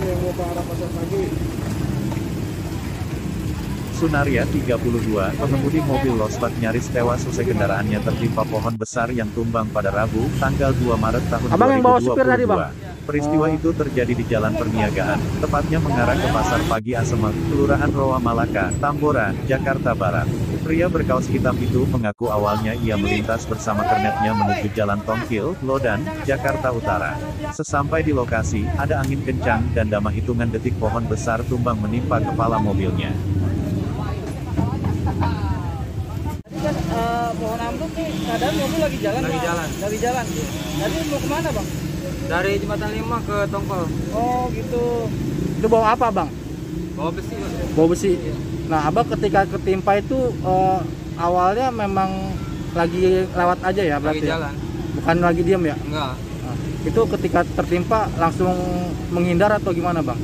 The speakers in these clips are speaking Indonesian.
yang mau ke arah pasar pagi. Sunaria 32, pengemudi mobil losbak nyaris tewas usai kendaraannya tertimpa pohon besar yang tumbang pada Rabu, tanggal 2 Maret tahun Abang yang bawa supir tadi, 2022. Bang? Peristiwa Oh. itu terjadi di Jalan Perniagaan, tepatnya mengarah ke Pasar Pagi Asemek, Kelurahan Roa Malaka, Tambora, Jakarta Barat. Pria berkaos hitam itu mengaku awalnya ia melintas bersama kernetnya menuju Jalan Tongkil, Lodan, Jakarta Utara. Sesampai di lokasi, ada angin kencang dan dalam hitungan detik pohon besar tumbang menimpa kepala mobilnya. Tadi kan eh, pohon ambruk nih keadaan mobil lagi jalan Lagi jalan. lagi jalan tadi mau ke mana bang Dari jembatan 5 ke Tongkol. oh gitu Itu bawa apa bang? Bawa besi, Pak. Bawa besi. Nah abang ketika ketimpa itu eh, awalnya memang lagi lewat aja ya Lagi berarti? ya? jalan. Bukan lagi diam ya? Enggak. Nah, itu ketika tertimpa langsung menghindar atau gimana bang?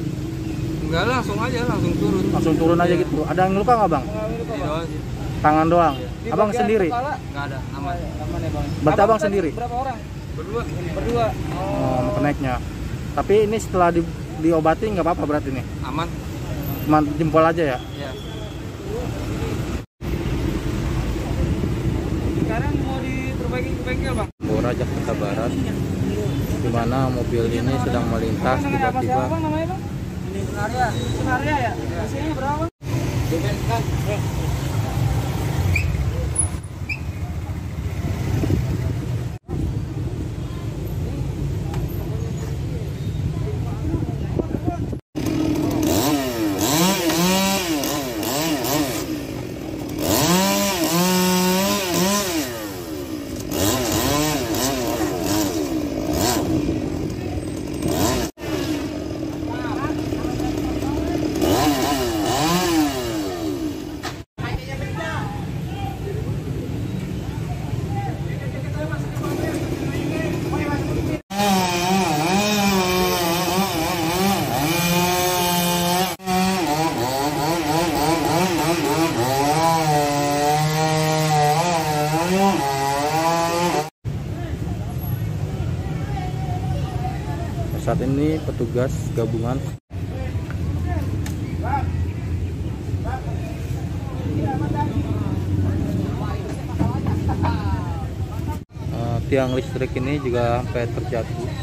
Enggak langsung aja, langsung turun. Langsung turun aja Iya. gitu. Ada yang luka nggak bang? luka. Tangan doang. Di Abang sendiri. Enggak ada, aman. aman ya bang Berarti abang tadi sendiri? berapa orang Berdua. berdua Oh, kenaiknya. Tapi ini setelah di, diobati nggak apa-apa berarti nih. Aman. Cuma jempol aja ya. Ya. sekarang mau diperbaiki ke bengkel bang Bora Jakarta Barat di mana mobil ini sedang melintas tiba-tiba. Bang? Sunaria. Sunaria ya? Mesinnya berapa? Bang? Saat ini petugas gabungan Eh, tiang listrik ini juga sampai terjatuh